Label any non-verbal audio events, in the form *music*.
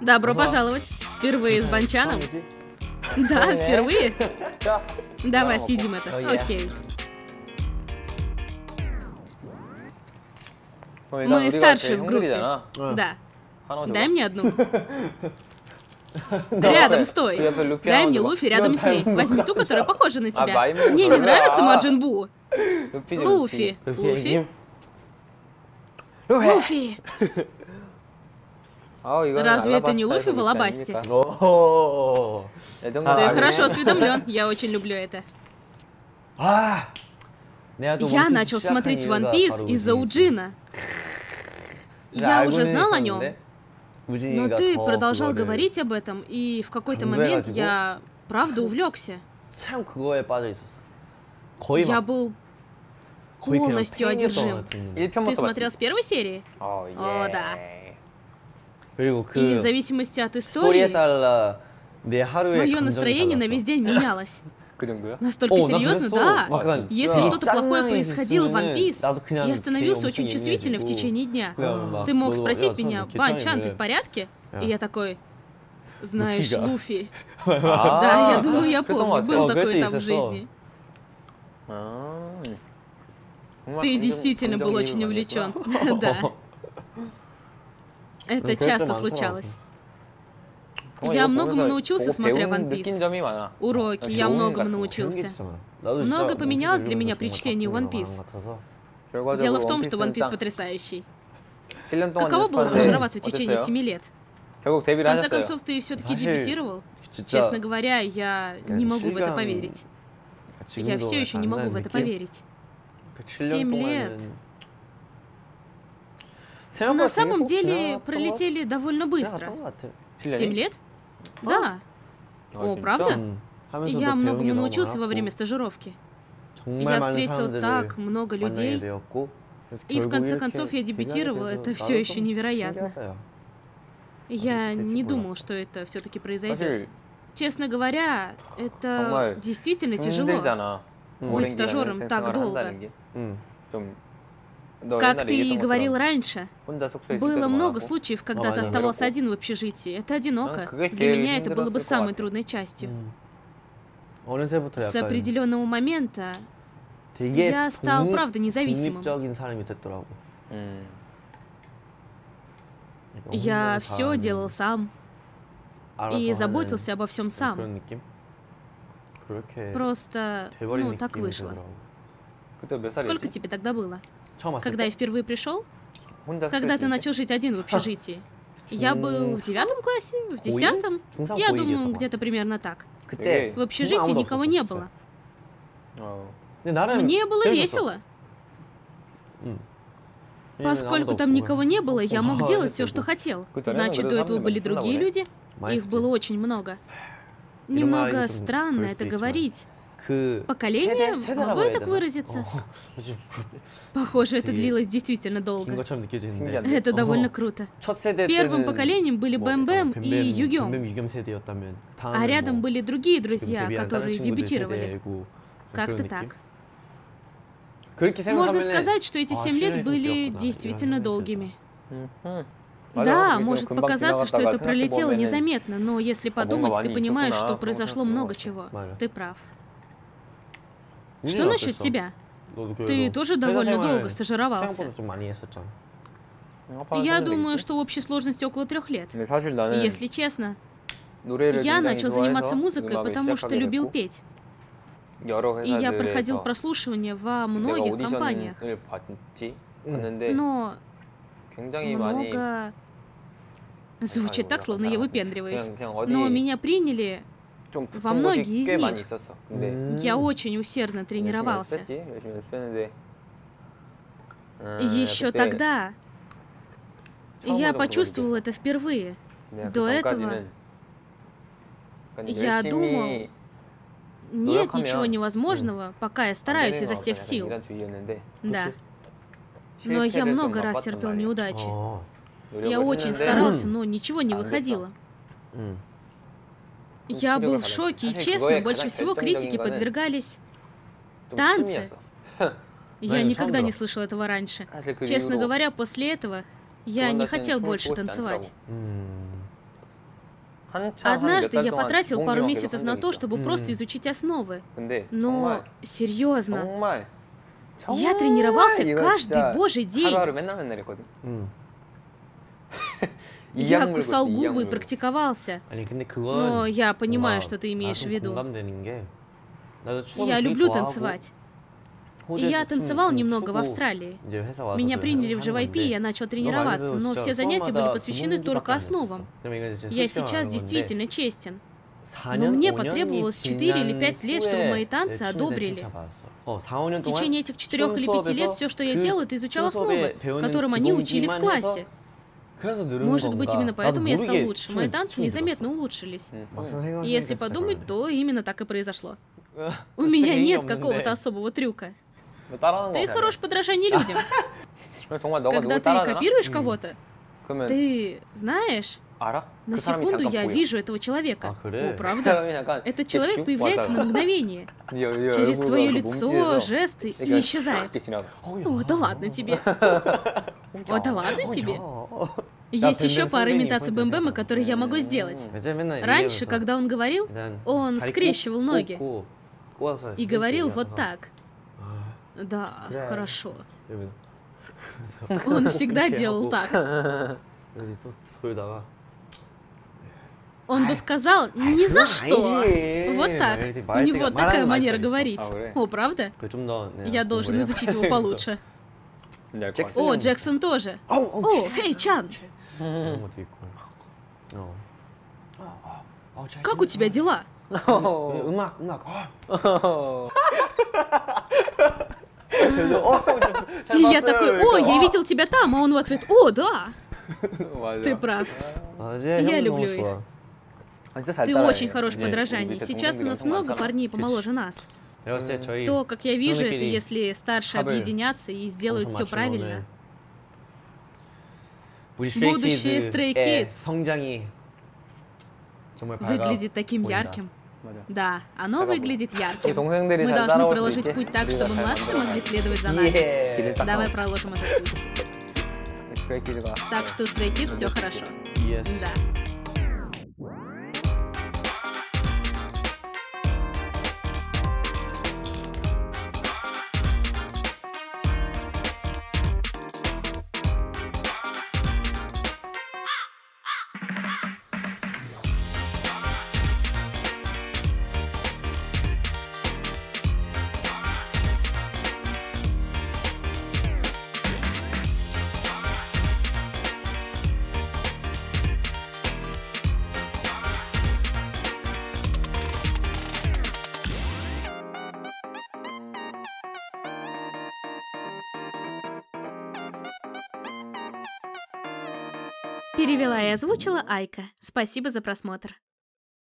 Добро пожаловать. Впервые с Банчаном? Да, впервые. *laughs* Давай, съедим это. Окей. Мы старшие в группе. Да. *laughs* Дай мне одну. Рядом стой. Дай мне Луфи рядом с ней. Возьми ту, которая похожа на тебя. Мне не нравится Маджинбу. Луфи. Луфи. Луфи. Разве это не Луфи в Алабасте? Ты хорошо осведомлен, я очень люблю это. Я начал смотреть One Piece из-за Уджина. Я уже знал о нем. Но ты продолжал говорить об этом, и в какой-то момент я правда увлекся. Я был полностью одержим. Ты смотрел с первой серии? О, да. 그리고 И в 그 зависимости от 스토리에 истории, 따라 내 하루의 мое 감정이 настроение на 달랐어. весь день менялось. 그 *laughs* 정도야? Настолько О, 나 серьезно, 그랬어. да. 막 약간 Если 야. что-то плохое 짱나게 происходило в One 있으면은 Piece, 나도 그냥 я становился 되게 очень 엄청 чувствительным в 예민해지고 течение дня. 그냥 막 Ты мог 너도 спросить 야, меня, 저는 Бан Чан, ты 괜찮은데. в порядке? Я. И я такой, знаешь, Луфига. Луфи. *laughs* 아, Да, я думаю, я 그랬던 것 помню, 같아. был 어, такой 그럴 때 этап в 있었어. жизни. 아. 정말 Ты 긍정- действительно был 긍정적인 очень 많이 увлечен. 했구나. *laughs* Да. Это часто случалось. Я многому научился, смотря One Piece. Уроки, я многому научился. Много поменялось для меня при чтении One Piece. Дело в том, что One Piece потрясающий. Каково было тренироваться в течение семи лет? В конце концов, ты все-таки дебютировал? Честно говоря, я не могу в это поверить. Я все еще не могу в это поверить. Семь лет. На самом деле пролетели довольно быстро. Семь лет? Да. О, правда? Я многому научился во время стажировки. Я встретил так много людей. И в конце концов я дебютировал, это все еще невероятно. Я не думал, что это все-таки произойдет. Честно говоря, это действительно тяжело. Быть стажером так долго. Как ты и говорил раньше, было много случаев, когда ты оставался один в общежитии. Это одиноко. Для меня это было бы самой трудной частью. С определенного момента я стал, правда, независимым. Я все делал сам. И заботился обо всем сам. Просто, ну, так вышло. Сколько тебе тогда было? Когда я впервые пришел, когда ты начал жить один в общежитии, я был в девятом классе, в десятом, я думаю, где-то примерно так. В общежитии никого не было. Мне было весело. Поскольку там никого не было, я мог делать все, что хотел. Значит, до этого были другие люди. Их было очень много. Немного странно это говорить, Поколение? Могу я так выразиться? Похоже, это длилось действительно долго. Это довольно круто. Первым поколением были Бэм Бэм и Югем. А рядом были другие друзья, которые дебютировали. Как-то так. Можно сказать, что эти семь лет были действительно долгими. Да, может показаться, что это пролетело незаметно, но если подумать, ты понимаешь, что произошло много чего. Ты прав. Что насчет тебя? Ты тоже довольно долго стажировался. Я думаю, что в общей сложности около трех лет. Если честно, я начал заниматься музыкой, потому что любил петь. И я проходил прослушивание во многих компаниях. Но много... Звучит так, словно я выпендриваюсь. Но меня приняли 좀 во 붙은 многие 곳이 из 꽤 них. 많이 있었어 근데 음. я очень усердно 열심히 тренировался. 연습했지 열심히 연습했는데 아, Еще 그때 тогда 처음으로 я 그걸 почувствовал 느꼈어. это впервые. 내가 до 그 этого 전까지는 약간 я 열심히 думал, Нет 노력하면, ничего невозможного, пока я стараюсь 안 изо 되는 всех 거 сил. 약간 이런주의였는데 Да. Но я 실패를 много 좀 раз 맛봤단 терпел 말이야. неудачи. 어. 노력을 Я очень 했는데 старался, но ничего не 안 выходило. Я был в шоке, и честно, больше всего критики подвергались танцы. *laughs* Я никогда не слышал этого раньше. Честно говоря, после этого я не хотел больше танцевать. Однажды я потратил пару месяцев на то, чтобы просто изучить основы. Но серьезно, я тренировался каждый божий день. *laughs* Я кусал губы практиковался. Но я понимаю, что ты имеешь в виду. Я люблю танцевать. И я танцевал немного в Австралии. Меня приняли в JYP, и я начал тренироваться, но все занятия были посвящены только основам. Я сейчас действительно честен. Но мне потребовалось 4 или 5 лет, чтобы мои танцы одобрили. В течение этих 4 или 5 лет все, что я делал, это изучал основы, которым они учили в классе. Может быть, именно поэтому я стал лучше. Мои танцы незаметно улучшились. И если подумать, то именно так и произошло. *laughs* У меня нет какого-то особого трюка. Ты хорош подражание людям. *laughs* Когда ты копируешь кого-то, ты знаешь, на секунду я вижу этого человека. О, правда? *laughs* Этот человек появляется на мгновение. Через твое лицо, жесты и исчезает. О, да ладно тебе. О, да ладно тебе. Есть еще пара имитаций БМБМ, которые я могу сделать. Раньше, когда он говорил, он скрещивал ноги и говорил *laughs* вот так. Да, хорошо. Он всегда делал так. Он бы сказал ни за что. Вот так. У него такая манера говорить. О, правда? Я должен изучить его получше. *laughs* Джексон. О, Джексон тоже. О, Хей, Чан. Как у тебя дела? Я такой, о, я видел тебя там, а он в ответ, о, да. Ты прав. Я люблю их. Ты очень хорош подражание. Сейчас у нас много парней помоложе нас. То, как я вижу, это если старшие объединятся и сделают все правильно. Будущее Stray Kids выглядит таким ярким. Да, оно выглядит ярким. Мы должны проложить путь так, чтобы младшие могли следовать за нами. Давай проложим этот путь. Так что у Stray Kids все хорошо. Да. Перевела и озвучила Айка. Спасибо за просмотр.